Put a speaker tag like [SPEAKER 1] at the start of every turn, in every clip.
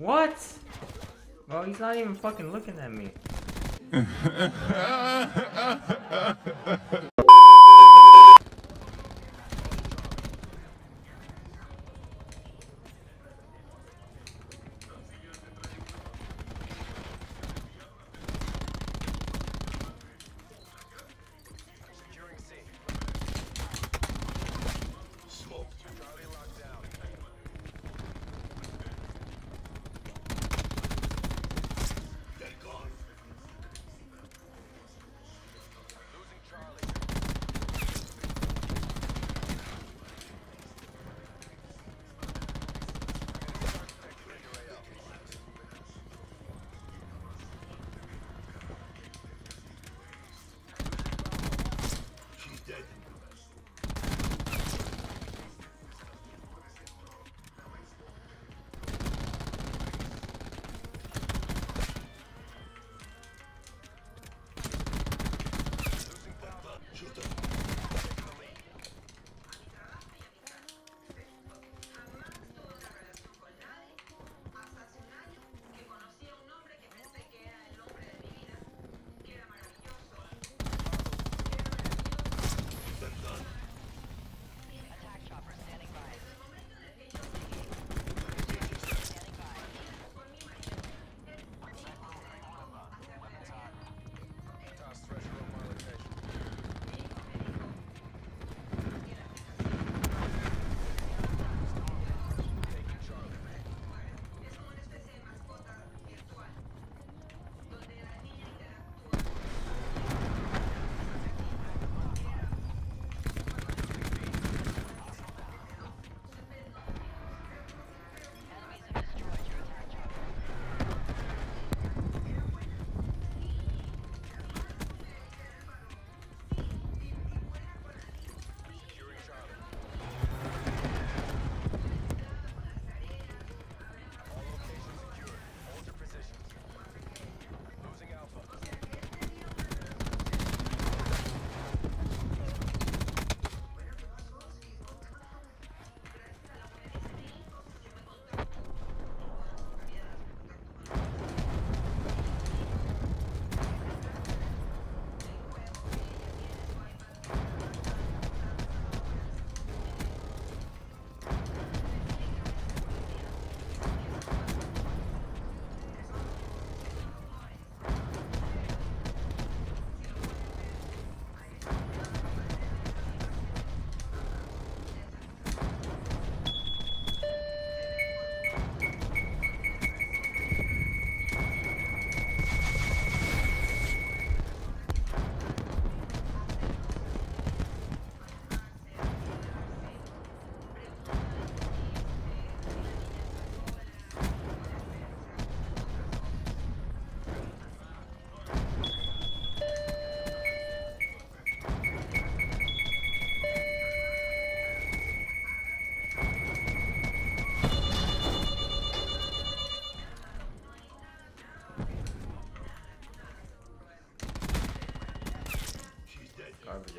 [SPEAKER 1] What? Bro, he's not even fucking looking at me.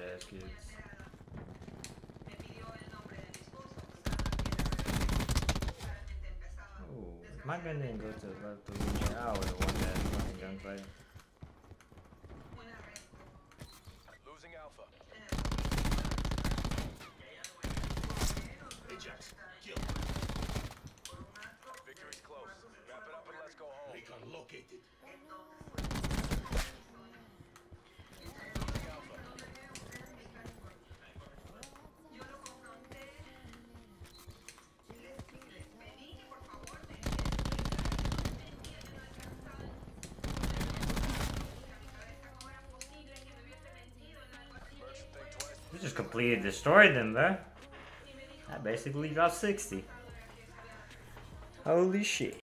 [SPEAKER 1] ass kids. Oh, my gun didn't go to the left of me. I would have won that fucking gunfight. You just completely destroyed them, bro. I basically dropped 60. Holy shit.